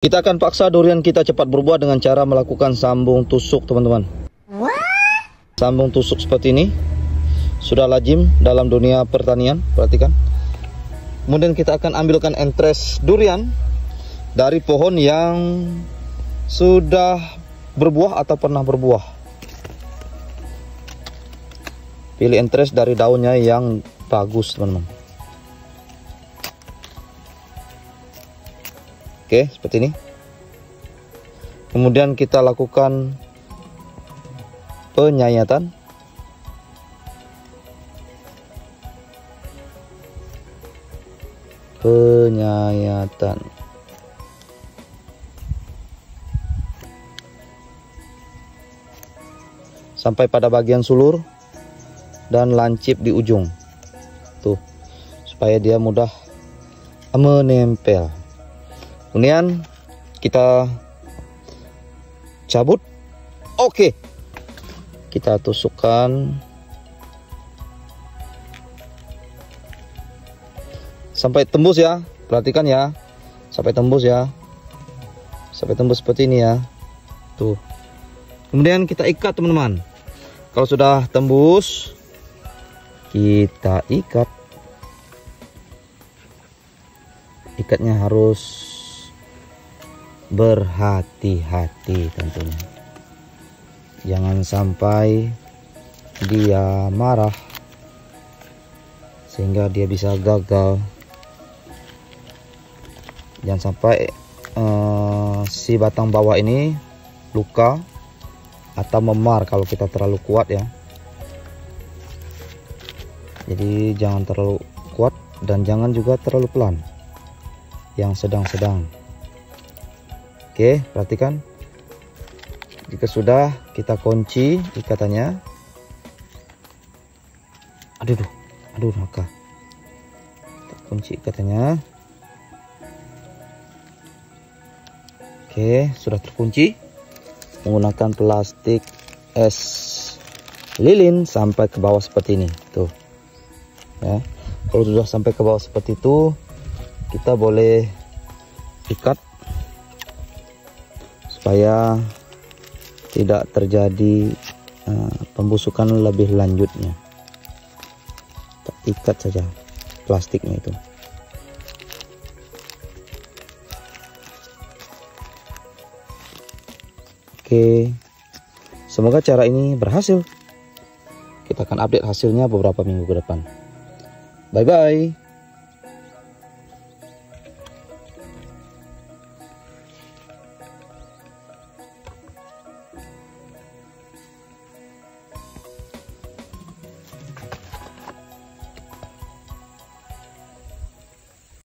Kita akan paksa durian kita cepat berbuah dengan cara melakukan sambung tusuk, teman-teman. Sambung tusuk seperti ini sudah lazim dalam dunia pertanian, perhatikan. Kemudian kita akan ambilkan entres durian dari pohon yang sudah berbuah atau pernah berbuah. Pilih entres dari daunnya yang bagus, teman-teman. Oke, seperti ini. Kemudian kita lakukan penyayatan. Penyayatan. Sampai pada bagian sulur dan lancip di ujung. Tuh, supaya dia mudah menempel kemudian kita cabut. Oke. Kita tusukkan. Sampai tembus ya. Perhatikan ya. Sampai tembus ya. Sampai tembus seperti ini ya. Tuh. Kemudian kita ikat teman-teman. Kalau sudah tembus kita ikat. Ikatnya harus berhati-hati tentunya. Jangan sampai dia marah sehingga dia bisa gagal. Jangan sampai uh, si batang bawah ini luka atau memar kalau kita terlalu kuat ya. Jadi jangan terlalu kuat dan jangan juga terlalu pelan. Yang sedang-sedang Oke, perhatikan. Jika sudah, kita kunci ikatannya. Aduh, aduh, maka kita kunci ikatannya. Oke, sudah terkunci. Menggunakan plastik es lilin sampai ke bawah seperti ini. Tuh. Ya. Kalau sudah sampai ke bawah seperti itu, kita boleh ikat supaya tidak terjadi uh, pembusukan lebih lanjutnya. Ikat saja plastiknya itu. Oke. Semoga cara ini berhasil. Kita akan update hasilnya beberapa minggu ke depan. Bye bye